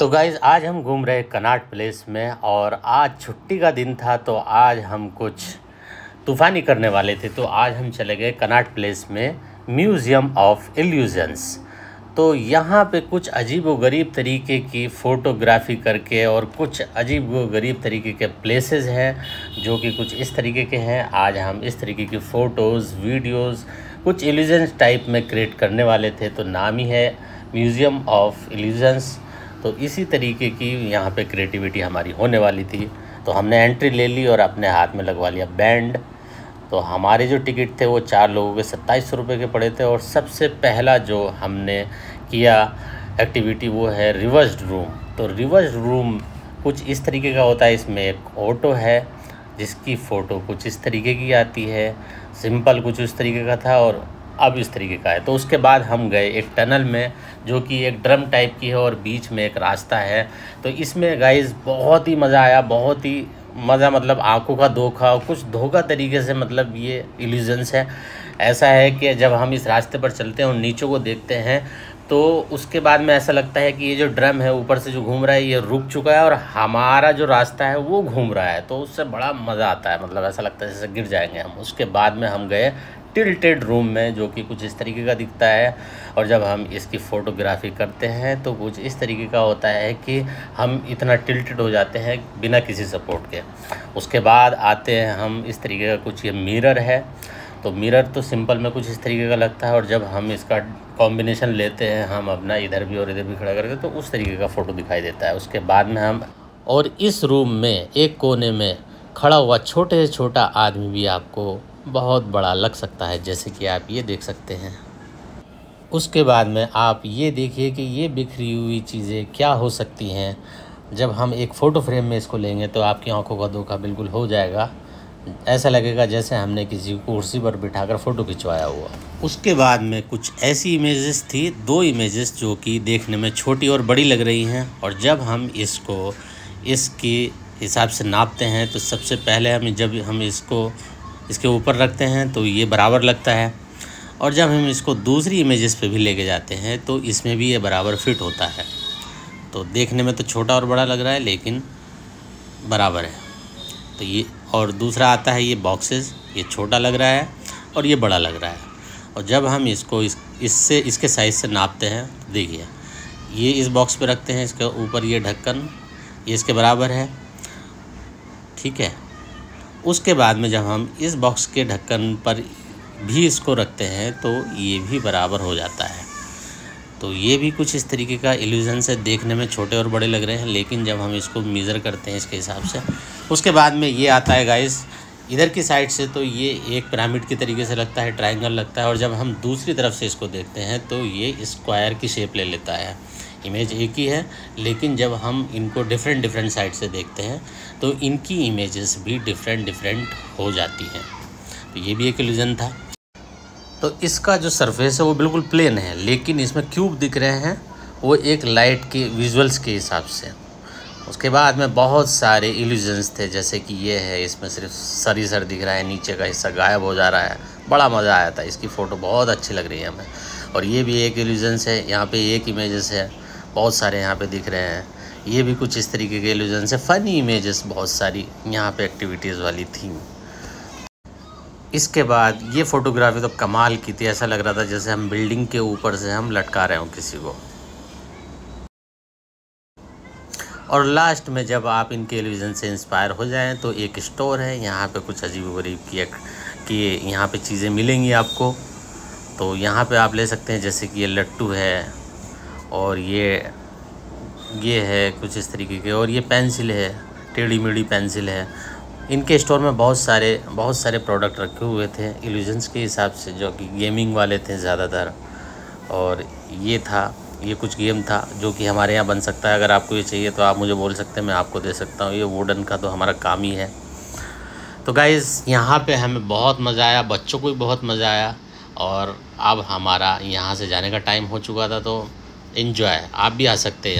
तो गाइज़ आज हम घूम रहे कनाट प्लेस में और आज छुट्टी का दिन था तो आज हम कुछ तूफ़ानी करने वाले थे। तो आज हम चले गए कनाट प्लेस में म्यूज़ियम ऑफ़ इल्यूजन्स तो यहाँ पे कुछ अजीब व गरीब तरीके की फ़ोटोग्राफी करके और कुछ अजीब व गरीब तरीके के प्लेसेस हैं, जो कि कुछ इस तरीके के हैं। आज हम इस तरीके की फ़ोटोज़ वीडियोज़ कुछ इल्यूजन्स टाइप में क्रिएट करने वाले थे। तो नाम ही है म्यूज़ियम ऑफ़ इल्यूजन्स तो इसी तरीके की यहाँ पे क्रिएटिविटी हमारी होने वाली थी। तो हमने एंट्री ले ली और अपने हाथ में लगवा लिया बैंड तो हमारे जो टिकट थे वो चार लोगों के सत्ताईस सौ के पड़े थे और सबसे पहला जो हमने किया एक्टिविटी वो है रिवर्स्ड रूम तो रिवर्स रूम कुछ इस तरीके का होता है, इसमें एक ऑटो है, जिसकी फ़ोटो कुछ इस तरीके की आती है। सिंपल कुछ उस तरीके का था और अब इस तरीके का है। तो उसके बाद हम गए एक टनल में, जो कि एक ड्रम टाइप की है और बीच में एक रास्ता है। तो इसमें गाइस बहुत ही मज़ा आया, बहुत ही मज़ा मतलब आँखों का धोखा, कुछ धोखा तरीके से मतलब ये इल्यूजन्स है। ऐसा है कि जब हम इस रास्ते पर चलते हैं और नीचे को देखते हैं तो उसके बाद में ऐसा लगता है कि ये जो ड्रम है, ऊपर से जो घूम रहा है, ये रुक चुका है और हमारा जो रास्ता है, वो घूम रहा है। तो उससे बड़ा मज़ा आता है मतलब ऐसा लगता है जैसे गिर जाएँगे हम। उसके बाद में हम गए टिल्टेड रूम में जो कि कुछ इस तरीके का दिखता है। और जब हम इसकी फ़ोटोग्राफी करते हैं तो कुछ इस तरीके का होता है कि हम इतना टिल्टेड हो जाते हैं बिना किसी सपोर्ट के। उसके बाद आते हैं हम इस तरीके का कुछ ये मिरर है। तो मिरर तो सिंपल में कुछ इस तरीके का लगता है और जब हम इसका कॉम्बिनेशन लेते हैं, हम अपना इधर भी और इधर भी खड़ा करके तो उस तरीके का फ़ोटो दिखाई देता है। उसके बाद में हम, और इस रूम में, एक कोने में खड़ा हुआ छोटे से छोटा आदमी भी आपको बहुत बड़ा लग सकता है, जैसे कि आप ये देख सकते हैं। उसके बाद में आप ये देखिए कि ये बिखरी हुई चीज़ें क्या हो सकती हैं। जब हम एक फ़ोटो फ्रेम में इसको लेंगे तो आपकी आँखों का धोखा बिल्कुल हो जाएगा। ऐसा लगेगा जैसे हमने किसी कुर्सी पर बिठाकर फ़ोटो खिंचवाया हुआ। उसके बाद में कुछ ऐसी इमेजेस थी, दो इमेजेस जो कि देखने में छोटी और बड़ी लग रही हैं। और जब हम इसको, इसके हिसाब से नापते हैं तो सबसे पहले हम जब हम इसको इसके ऊपर रखते हैं तो ये बराबर लगता है। और जब हम इसको दूसरी इमेजेस पे भी लेके जाते हैं तो इसमें भी ये बराबर फिट होता है। तो देखने में तो छोटा और बड़ा लग रहा है, लेकिन बराबर है। तो ये, और दूसरा आता है ये बॉक्सेस ये छोटा लग रहा है और ये बड़ा लग रहा है। और जब हम इसको इस, इससे, इसके साइज़ से नापते हैं तो देखिए, ये इस बॉक्स पे रखते हैं, इसके ऊपर ये ढक्कन, ये इसके बराबर है। ठीक है? उसके बाद में जब हम इस बॉक्स के ढक्कन पर भी इसको रखते हैं तो ये भी बराबर हो जाता है। तो ये भी कुछ इस तरीके का इल्यूज़न से देखने में छोटे और बड़े लग रहे हैं, लेकिन जब हम इसको मीज़र करते हैं इसके हिसाब से, उसके बाद में ये आता है गाइस इधर की साइड से तो ये एक पिरामिड की तरीके से लगता है ट्रायंगल लगता है, और जब हम दूसरी तरफ़ से इसको देखते हैं तो ये स्क्वायर की शेप ले लेता है। इमेज एक ही है, लेकिन जब हम इनको डिफरेंट डिफरेंट साइड से देखते हैं तो इनकी इमेजेस भी डिफरेंट डिफरेंट हो जाती हैं। तो ये भी एक इल्यूज़न था। तो इसका जो सरफेस है वो बिल्कुल प्लेन है, लेकिन इसमें क्यूब दिख रहे हैं, वो एक लाइट के विजुअल्स के हिसाब से। उसके बाद में बहुत सारे इल्यूजन्स थे, जैसे कि ये है, इसमें सिर्फ़ सर ही सर दिख रहा है, नीचे का हिस्सा गायब हो जा रहा है। बड़ा मज़ा आया था, इसकी फ़ोटो बहुत अच्छी लग रही है हमें। और ये भी एक इल्यूजन्स है, यहाँ पे एक इमेजेस है। बहुत सारे यहाँ पे दिख रहे हैं। ये भी कुछ इस तरीके के इल्यूजन से फ़नी इमेजेस बहुत सारी यहाँ पे एक्टिविटीज़ वाली थी। इसके बाद ये फ़ोटोग्राफी तो कमाल की थी। ऐसा लग रहा था जैसे हम बिल्डिंग के ऊपर से हम लटका रहे हों किसी को। और लास्ट में जब आप इनके एलिविज़न से इंस्पायर हो जाएँ तो एक स्टोर है। यहाँ पे कुछ अजीब गरीब की कि यहाँ पे चीज़ें मिलेंगी आपको। तो यहाँ पे आप ले सकते हैं। जैसे कि ये लट्टू है। और ये ये है कुछ इस तरीके के, और ये पेंसिल है, टेढ़ी मेढ़ी पेंसिल है। इनके स्टोर में बहुत सारे बहुत सारे प्रोडक्ट रखे हुए थे इल्यूजन्स के हिसाब से, जो कि गेमिंग वाले थे ज़्यादातर। और ये था, ये कुछ गेम था, जो कि हमारे यहाँ बन सकता है। अगर आपको ये चाहिए तो आप मुझे बोल सकते हैं, मैं आपको दे सकता हूँ। ये वुडन का तो हमारा काम ही है। तो गाइज़ यहाँ पे हमें बहुत मज़ा आया, बच्चों को भी बहुत मज़ा आया। और अब हमारा यहाँ से जाने का टाइम हो चुका था तो इन्जॉय आप भी आ सकते हैं।